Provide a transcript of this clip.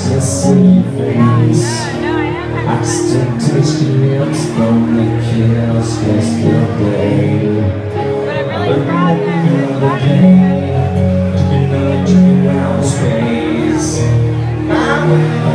just silly face. Oxidation lips from the kills yesterday. I remember the day Dripping out space. My